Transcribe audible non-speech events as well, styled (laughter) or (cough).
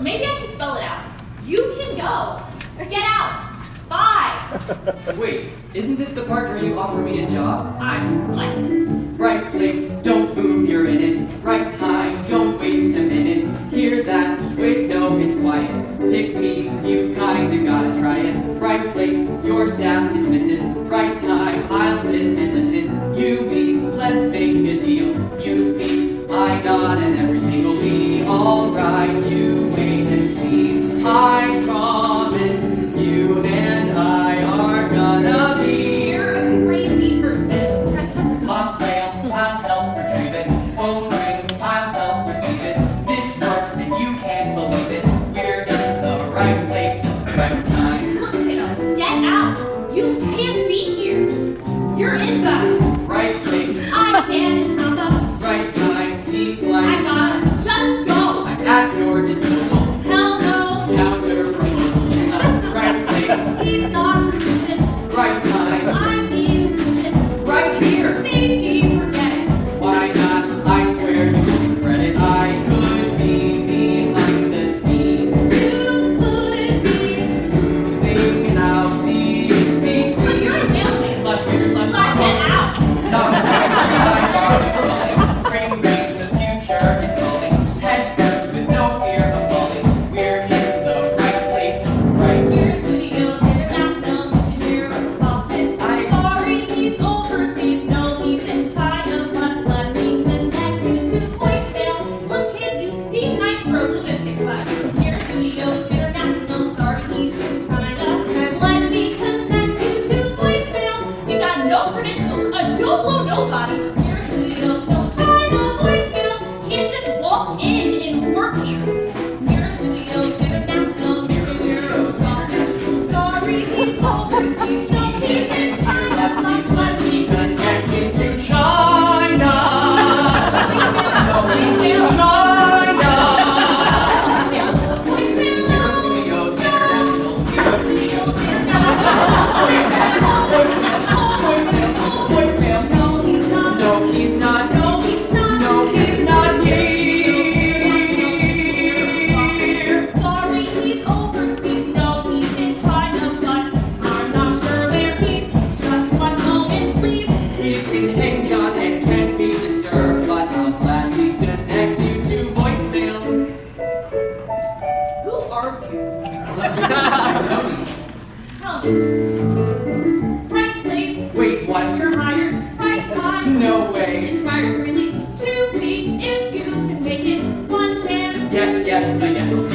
Maybe I should spell it out. You can go. Get out. Bye. (laughs) Wait, isn't this the part where you offer me a job? I'm what? Right place, don't move, you're in it. Right time, don't You can't be here. You're in the right place. I can is not the right time. Seems like I gotta just go. I'm at your disposal. Hell no. Counter proposal. It's not the right place. He's not resistant. Right time. I argue. Tell Wait, what? You're hired. Right time. No way. Two if you can make it. One chance. Yes, yes, I guess.